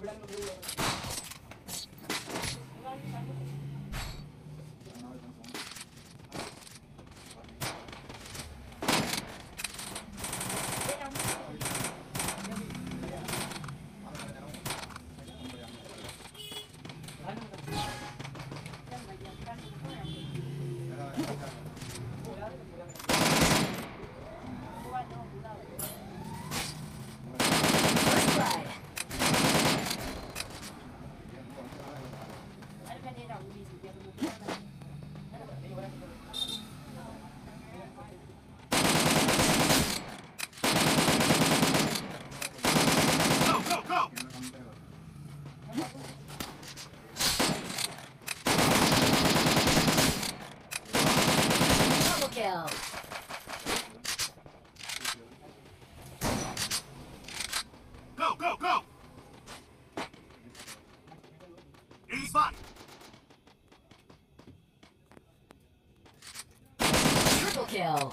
First kill. Go, go, go! Enemy spot! kill.